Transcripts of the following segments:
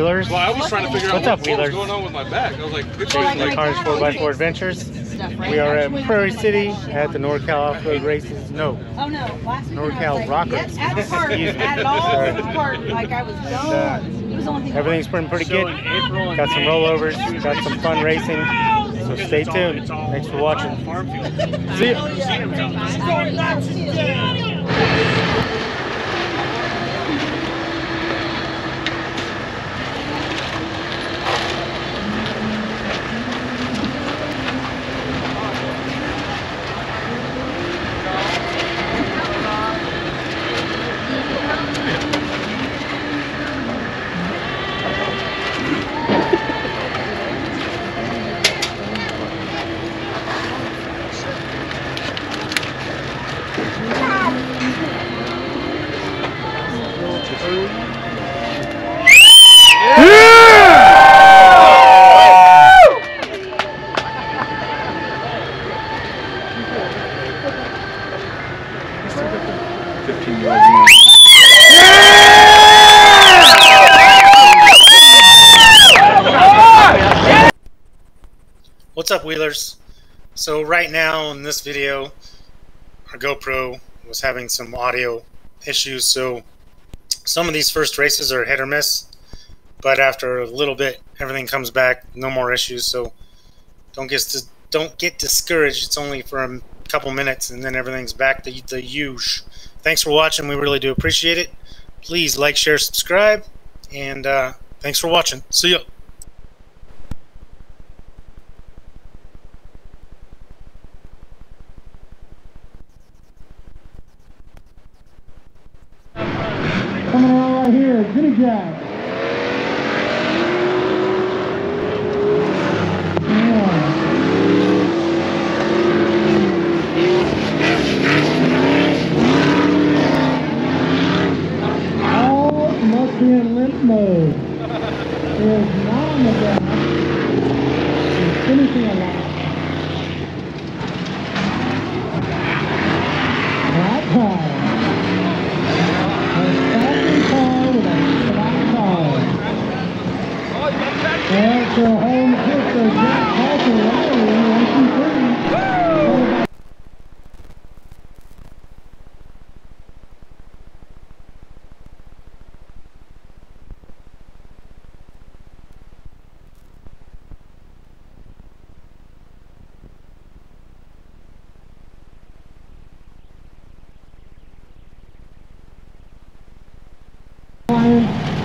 Wheelers. Well, I was trying to figure What's out up, what, what was going on with my back. I was like, it's Well, like, like- Carnage 4x4 Adventures. We are at Prairie City at the NorCal Off-Road Races. No, Oh no, last week when I NorCal Rockers. At the park, at all, the park, like I was done. It was the only thing. everything's been pretty good. Got some rollovers, got some fun racing. So stay tuned. Thanks for watching. See ya. What's up, Wheelers? So right now in this video, our GoPro was having some audio issues, so some of these first races are hit or miss, but after a little bit, everything comes back, no more issues. So don't get don't get discouraged. It's only for a couple minutes, and then everything's back to the huge. Thanks for watching. We really do appreciate it. Please like, share, subscribe, and uh, thanks for watching. See ya. Coming around right here, Jimmy Jack. Yeah. All must be in limp mode. Is not on the ground. He's finishing a lap. That time. A stopping car with a flat tire. That's a home kick for Jack Parker Riley in one, two, three.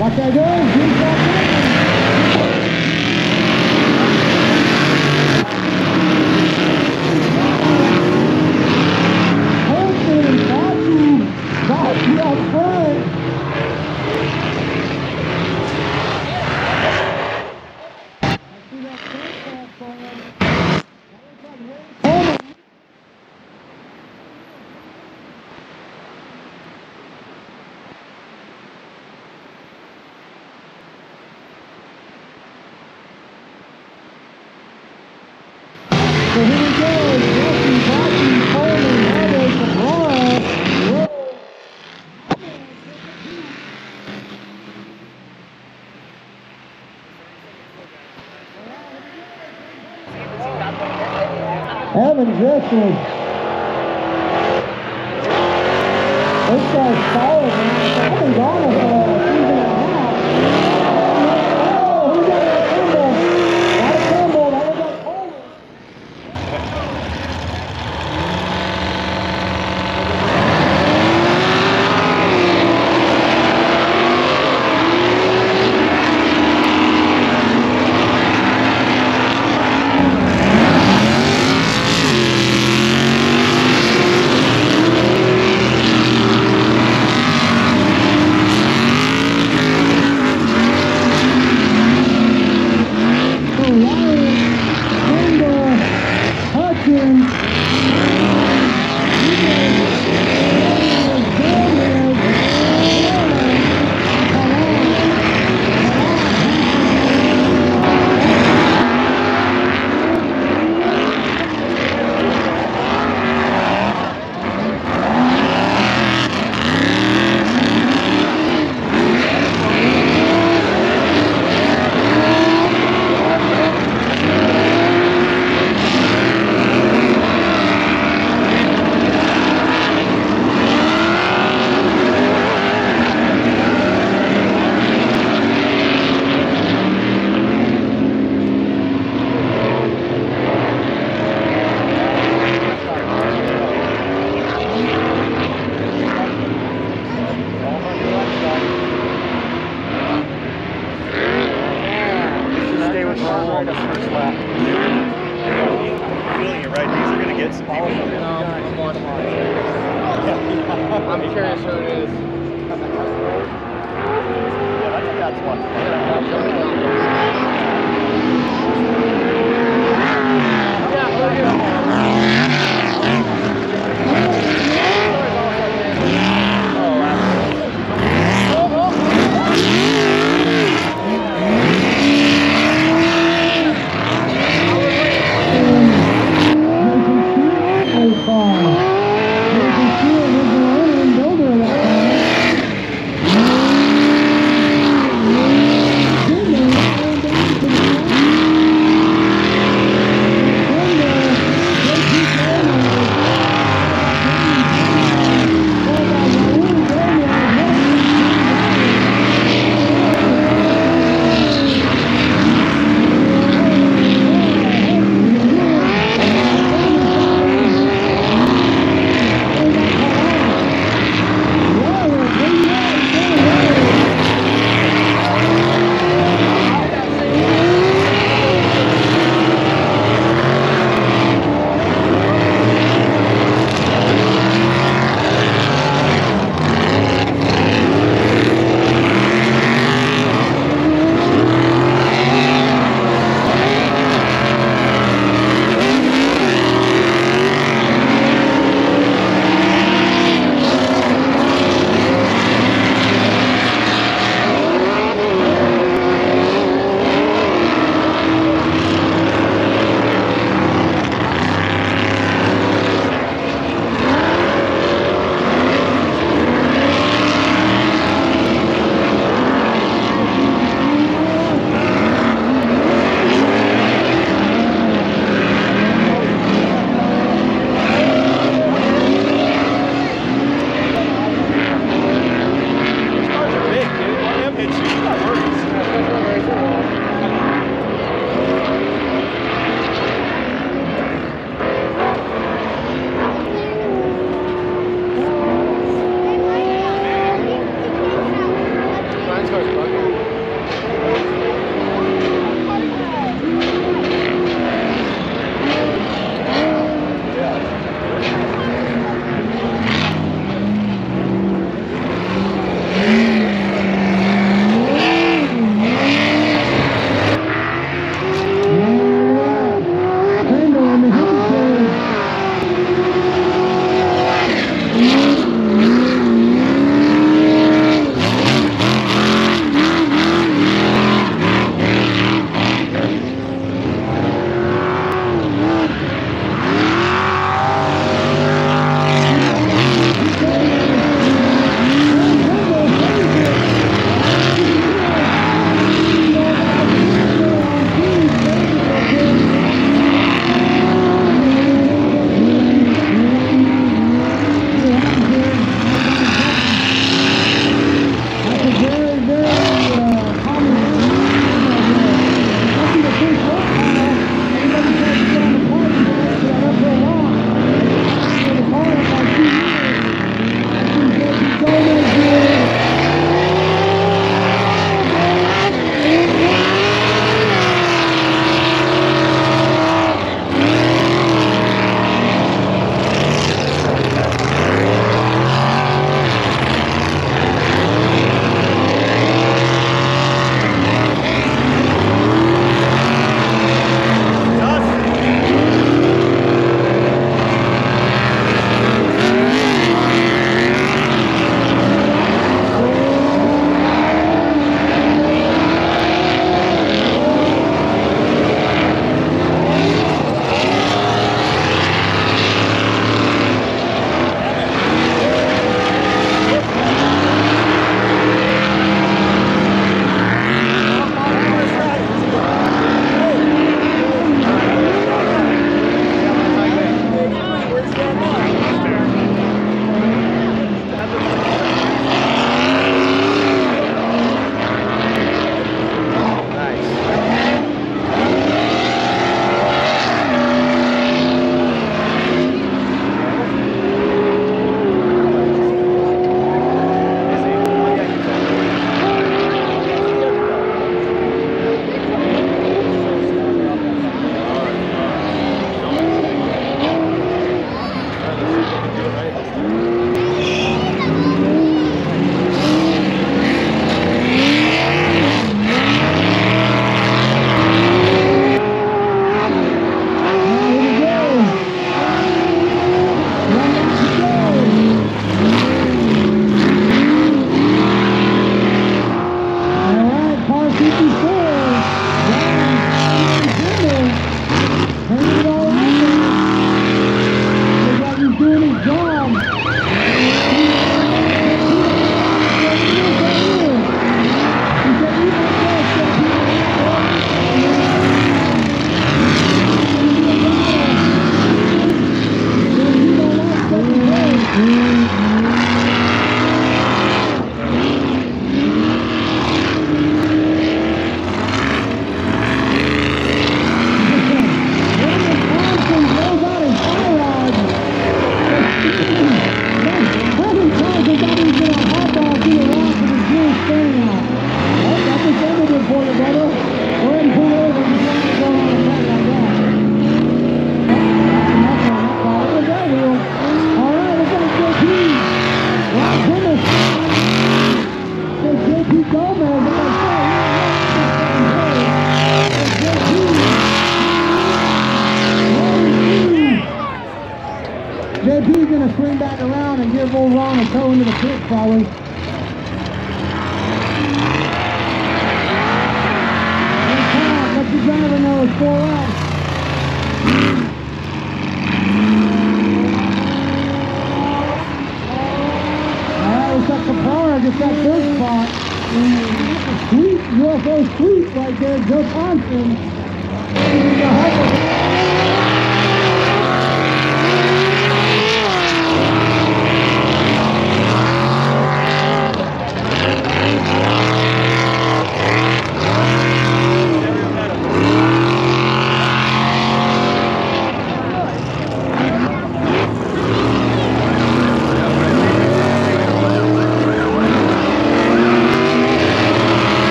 Watch that go. Jimmy Jack. Holston and Bocce, Bocce up front. I see that front car front. That looks like Harry Coleman. So here we go. Jesse, Bocce, Coleman, Heather, Cabrera. Whoa. Evan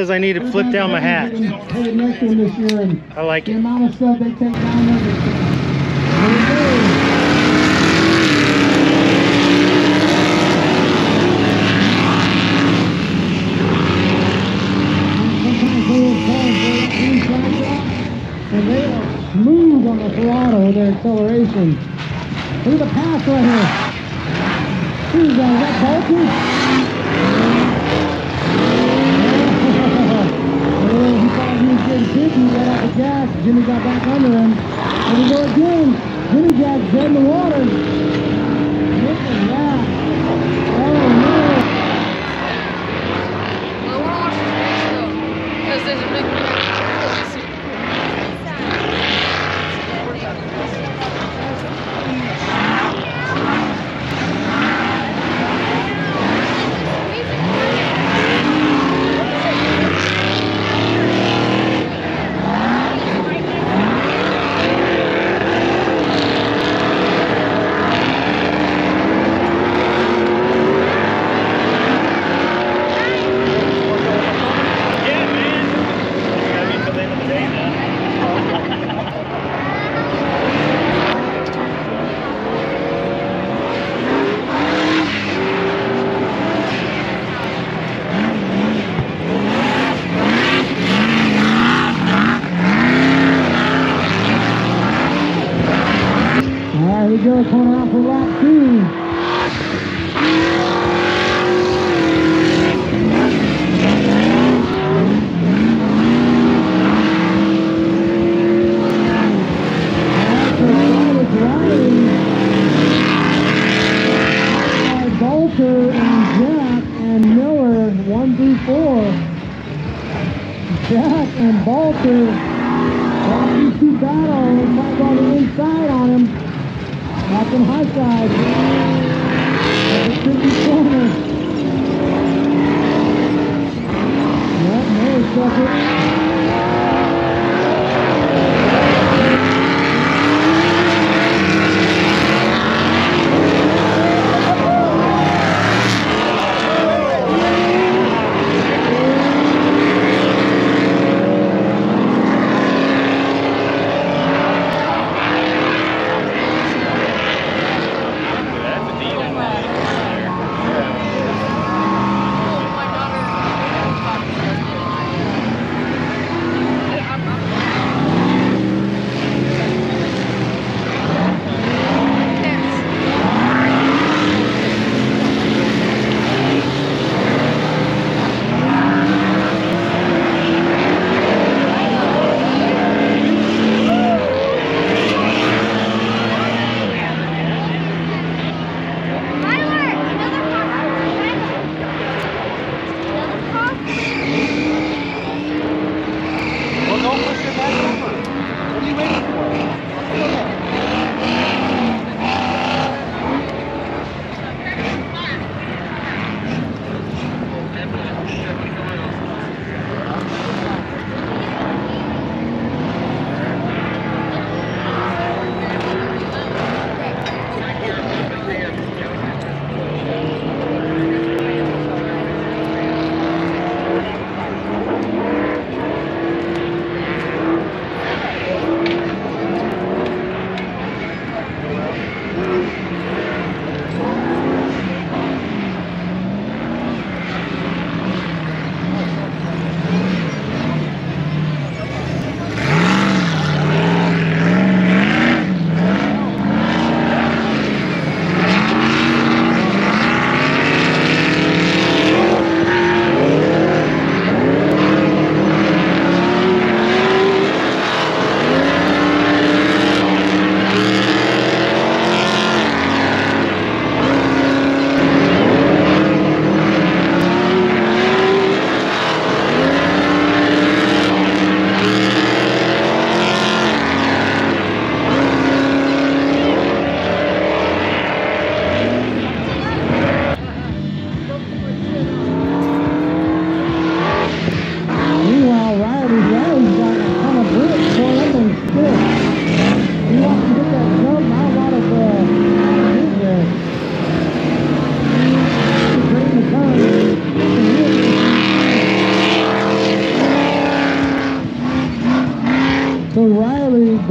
says I need to flip down my hat. I like it. And smooth on the throttle with their acceleration. Through the pass right here. Here's uh, that Bolton. then he thought he was getting busy, ran out the gas. Jimmy got back under him. Here we go again. Jimmy Jack's dead in the water.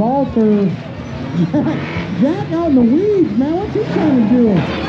ball for Jack out in the weeds, man. What's he trying to do?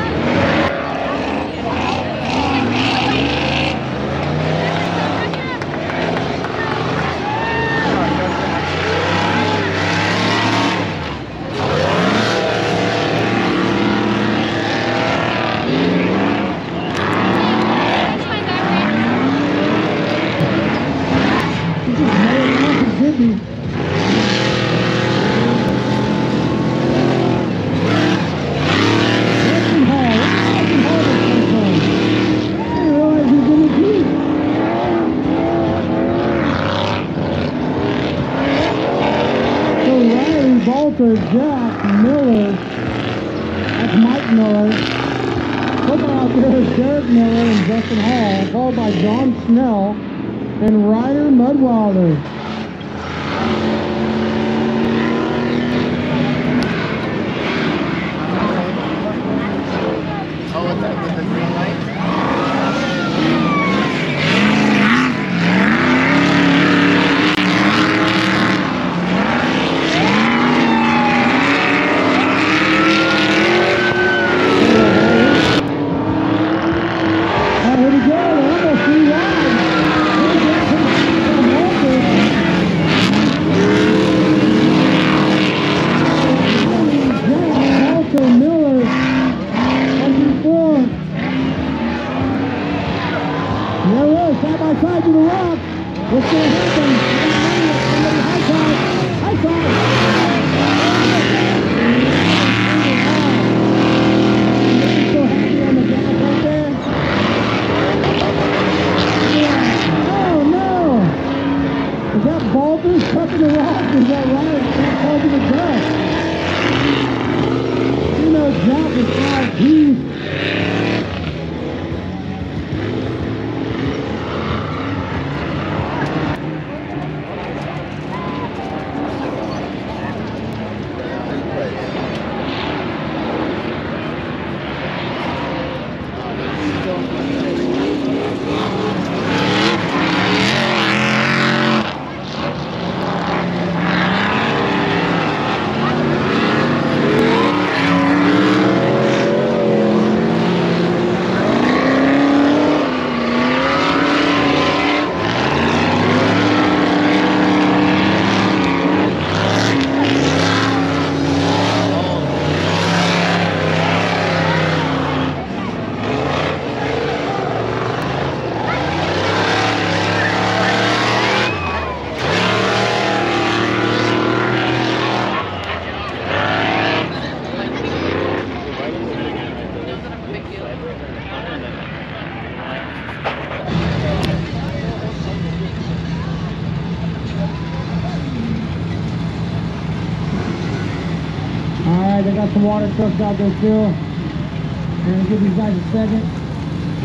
lot of trucks out there still. And we'll give these guys a second.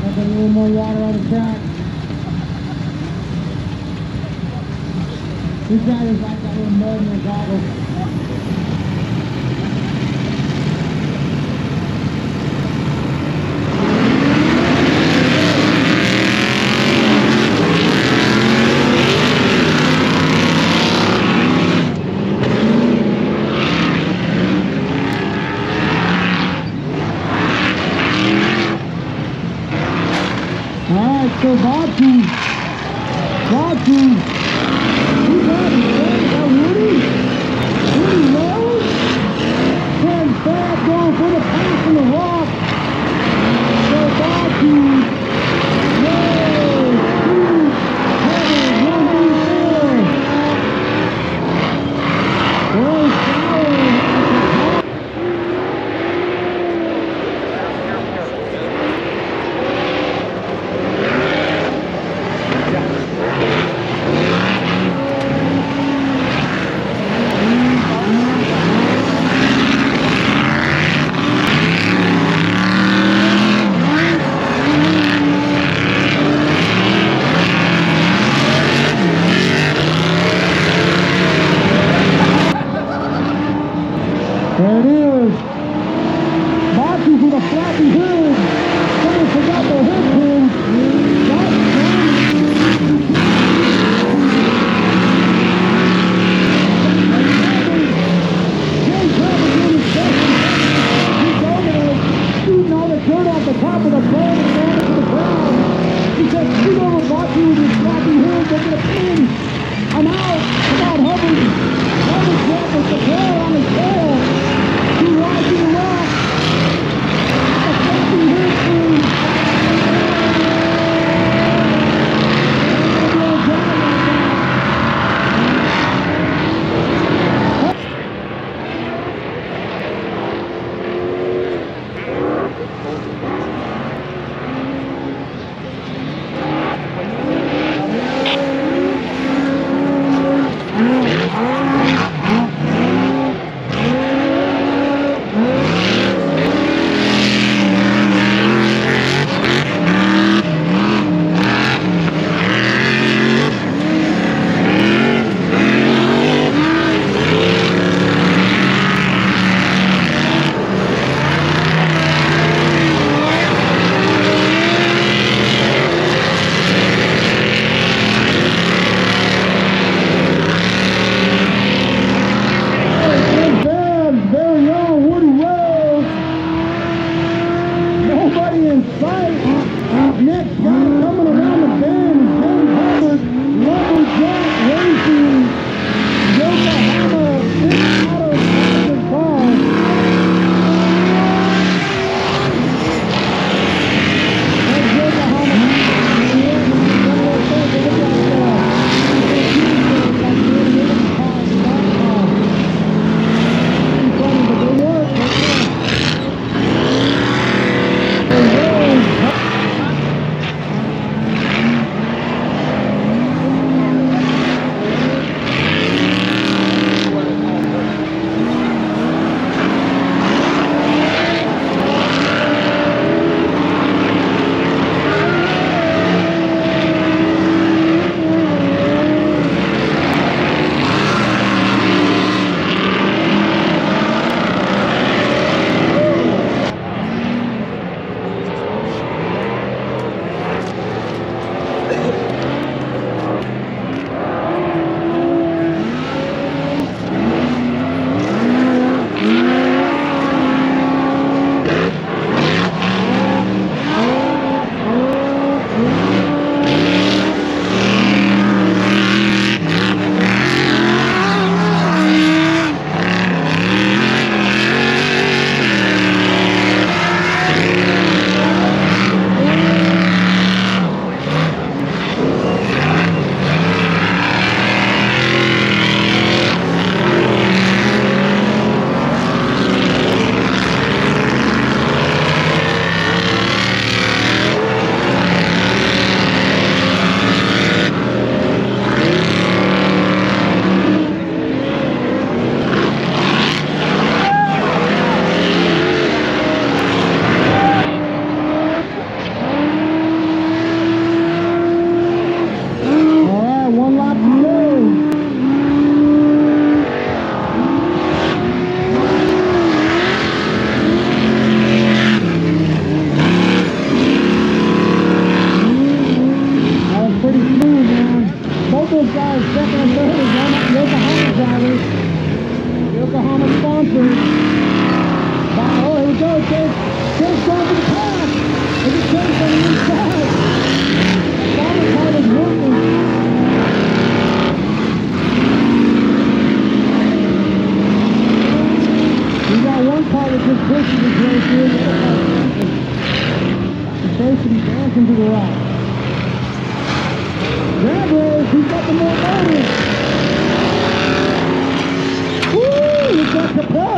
Let them a little more water on the track. This guy is like that little mud in the goggles. Slovakia.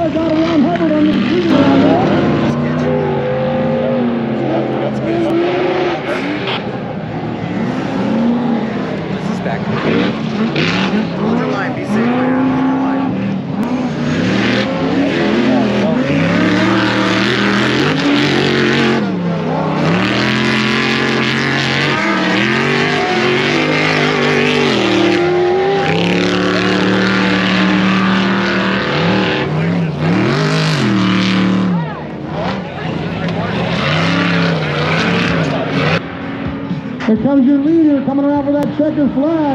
got a around. second flag.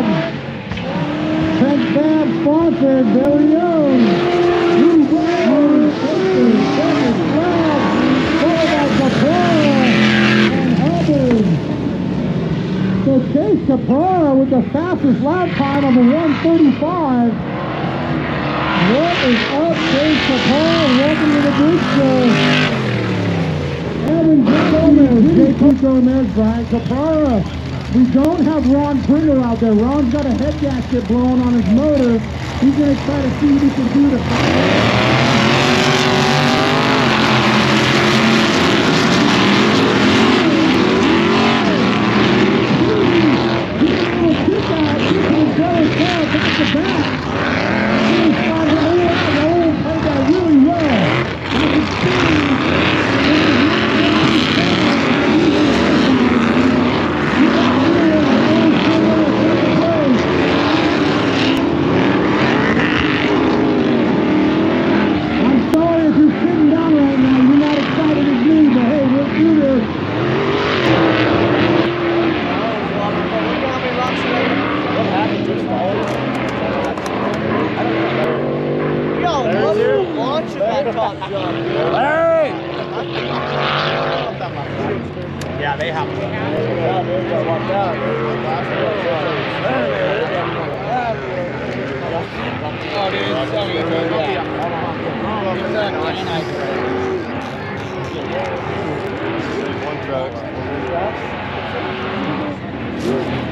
Printer out there. Ron's got a head gasket blown on his motor. He's going to try to see what he can do to... No, dude, it's so good. Yeah. Exactly. One truck.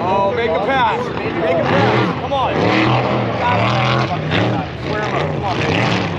Oh, make a pass. Make a pass. Come on. Square him up. Come on, baby.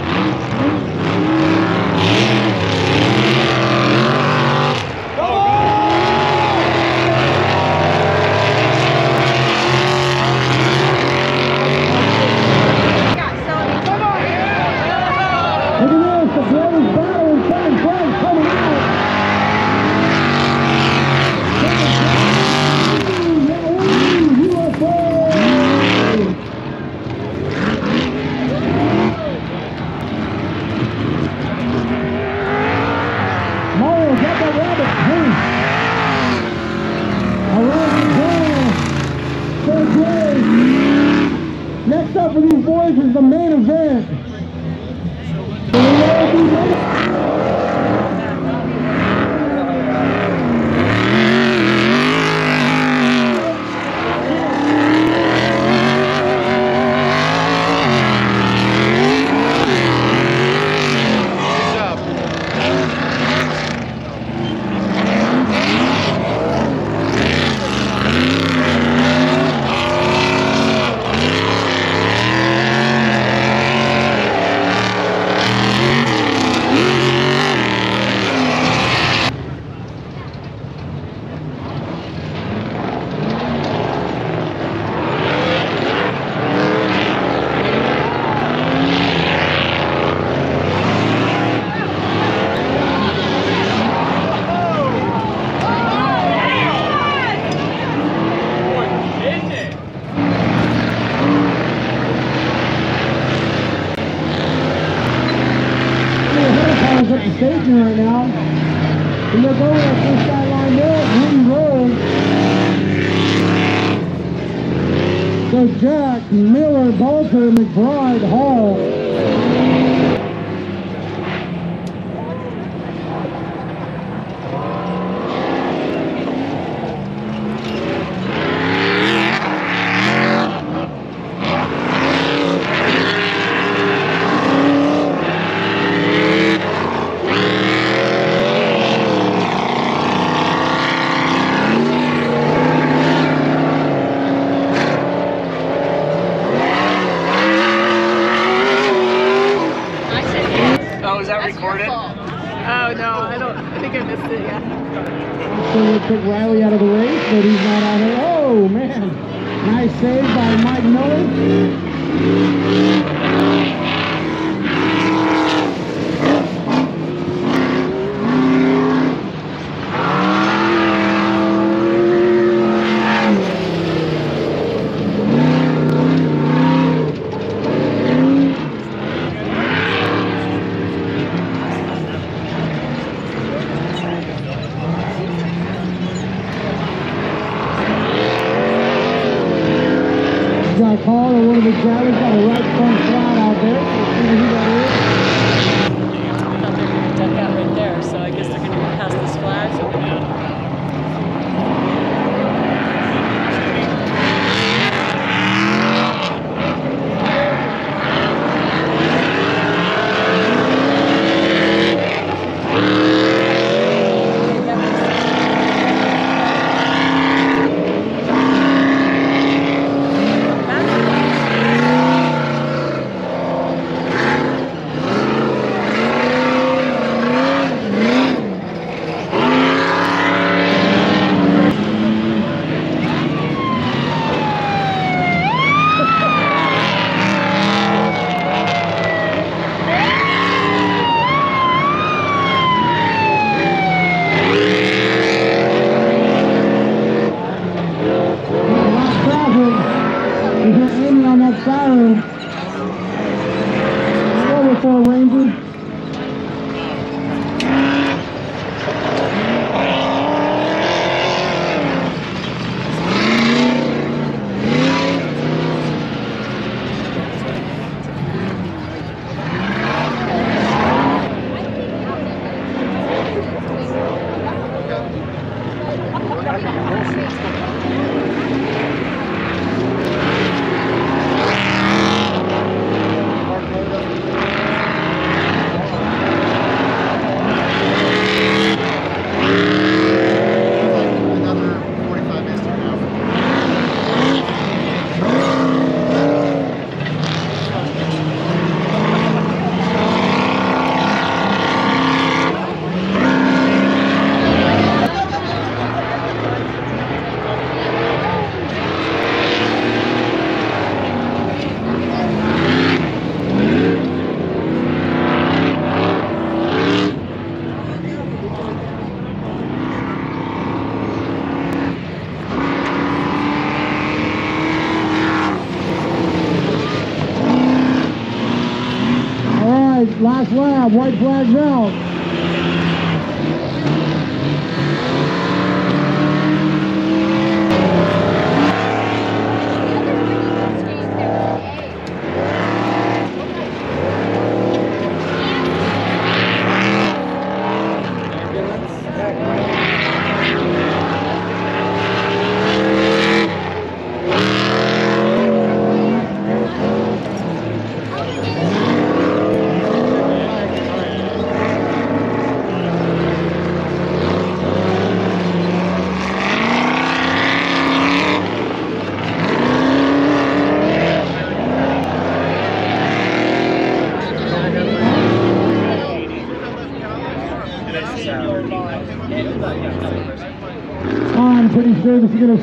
last lap, white flag down.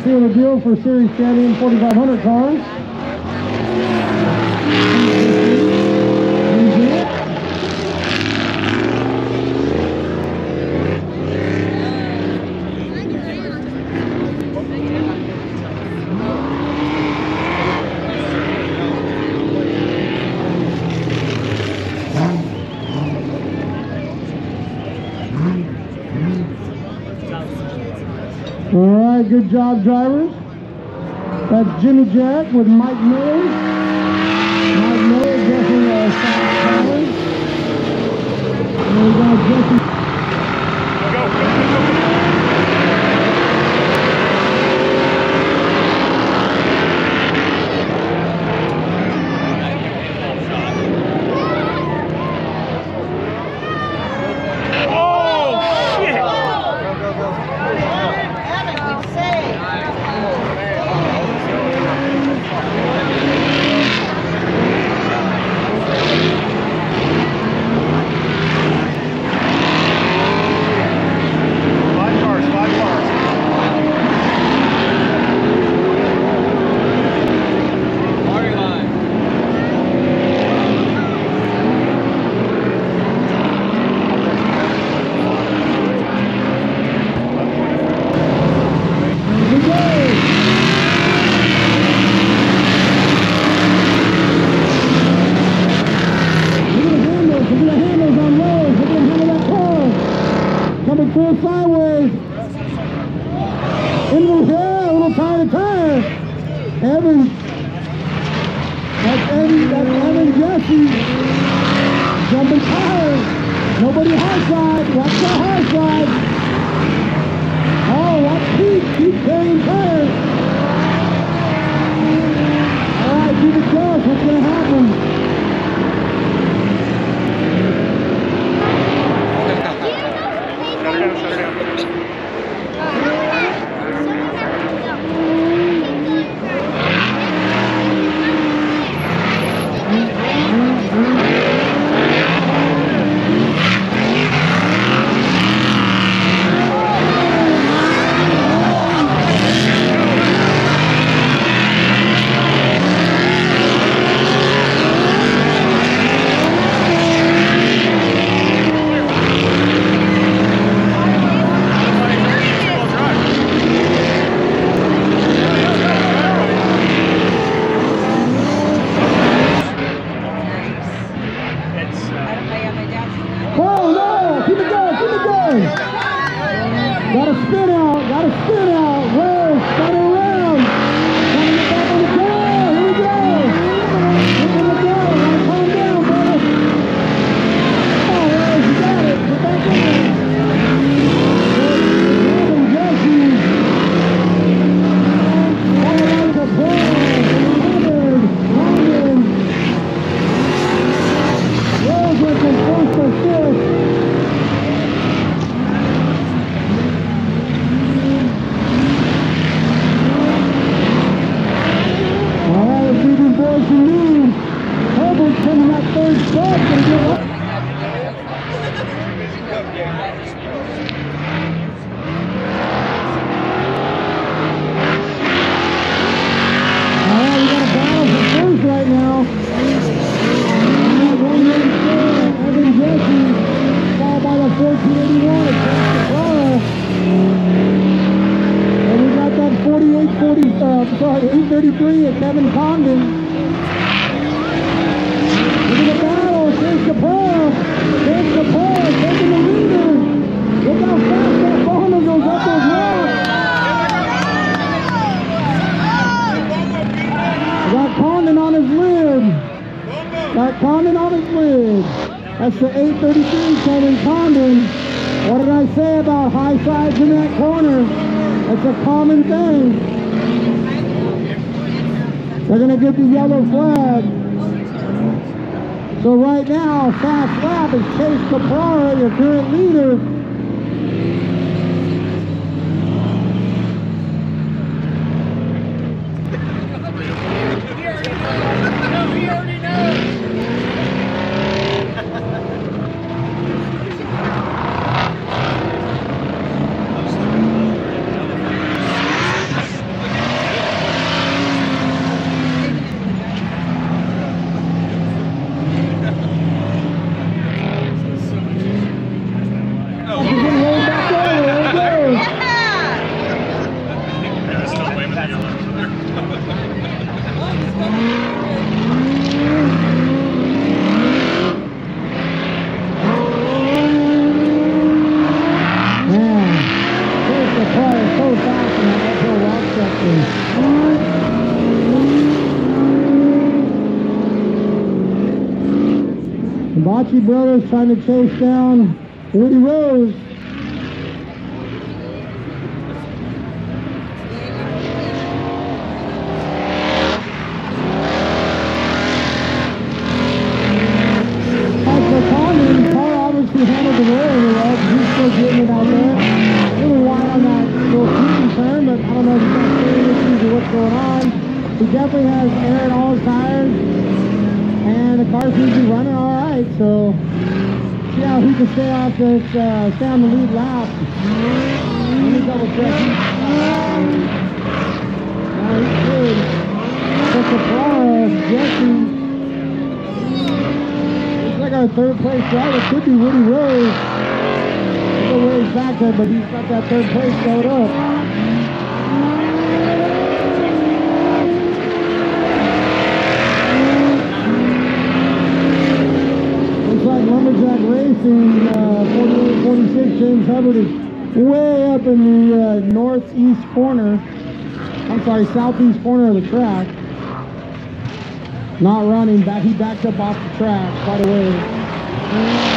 midfielder deal for Series Champion 4500 cars. All right, good job, drivers. That's Jimmy Jack with Mike Miller. Mike Miller guessing uh, Scott Collins. And we got Jesse. brothers trying to chase down Woody Rose. to stay off this, uh, stay on the lead lap. Let me double check. Now he's good. But Cabrera, Jesse. Looks like our third place driver could be Woody Rose. He's a ways back there, but he's got that third place going up. in uh, 46 James Hubbard is way up in the uh, northeast corner. I'm sorry, southeast corner of the track. Not running, back, he backed up off the track, by the way.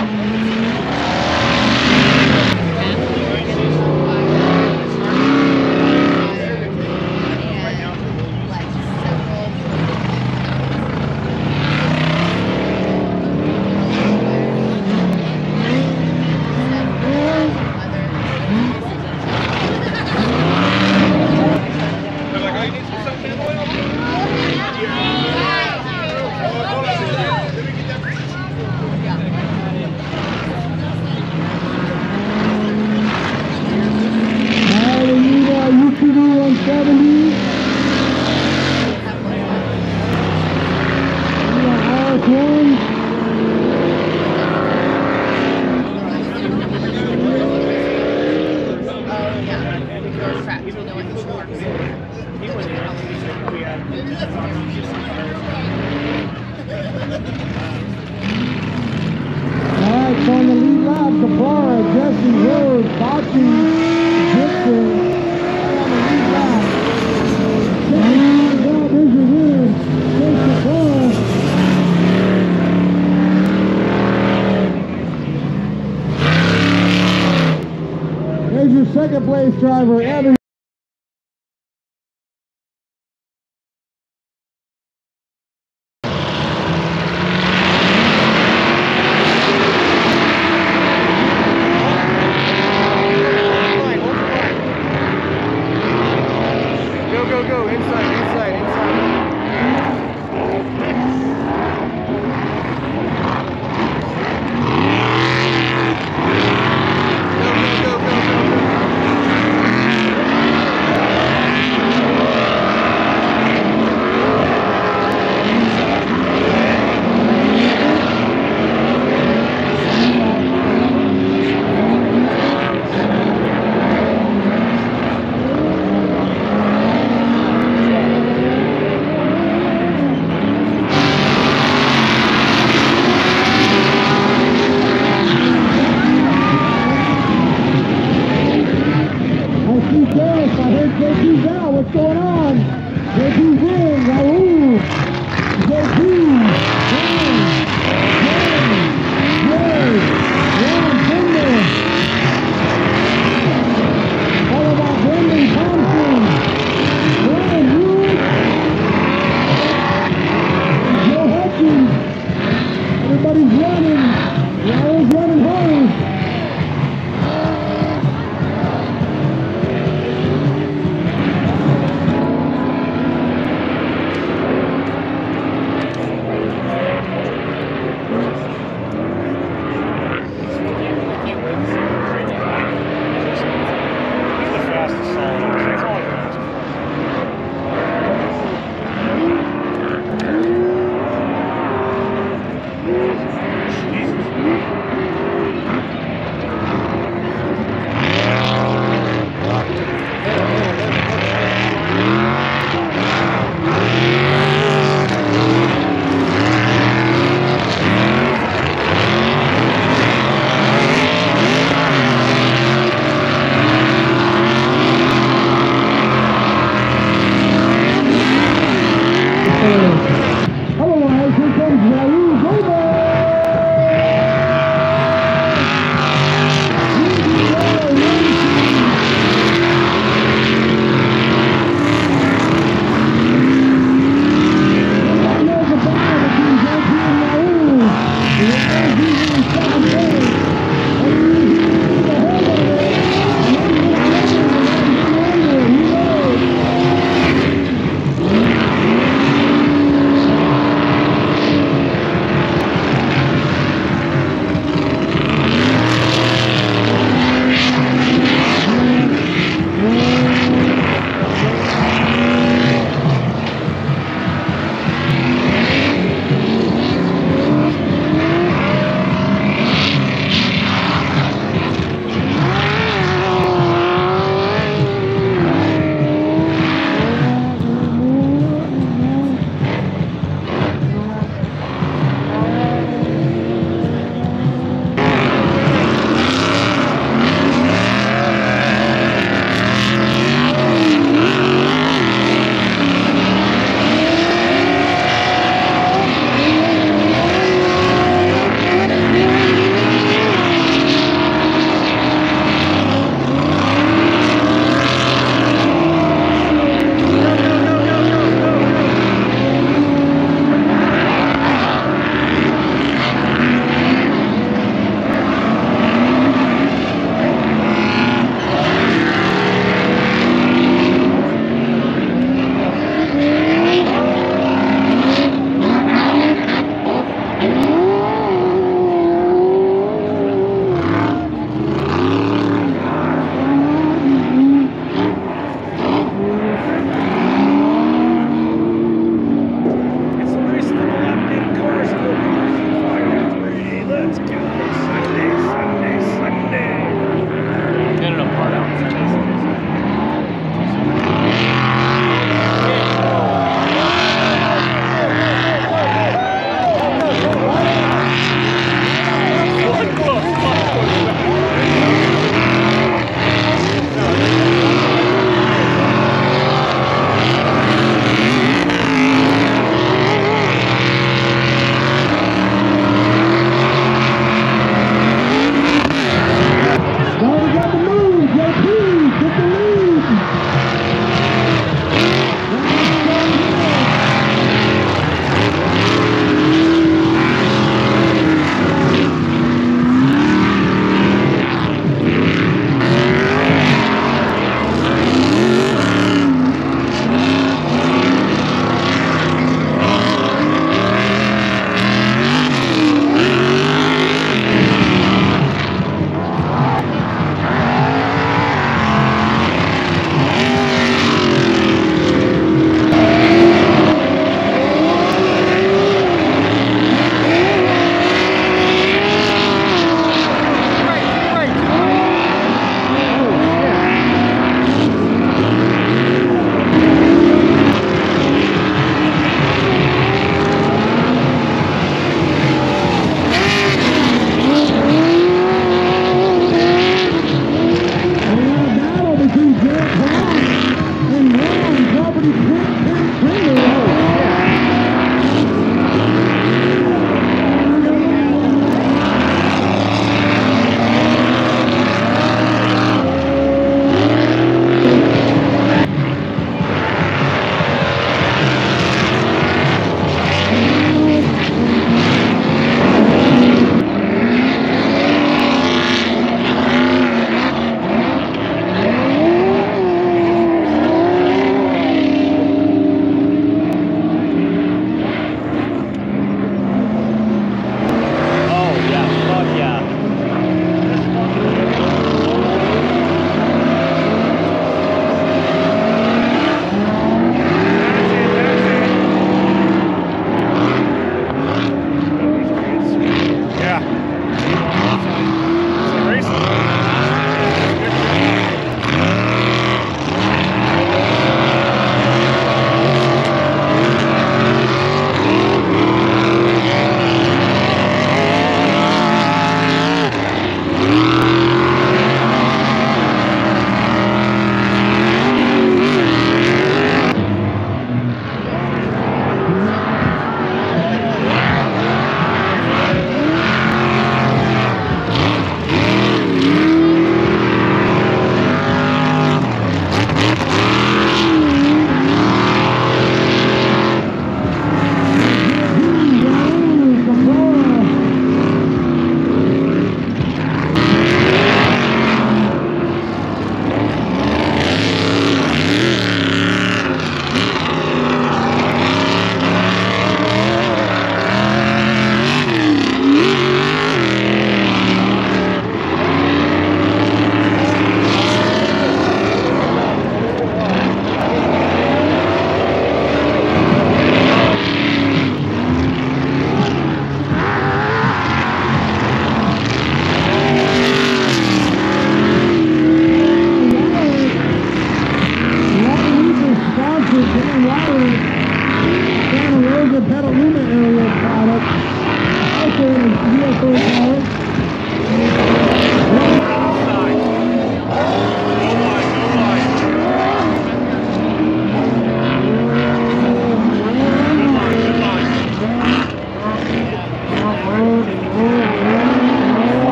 Cây.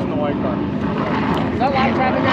In the white car. Is that live traffic